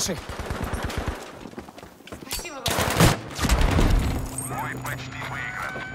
крышей. Спасибо, Бой почти выигран.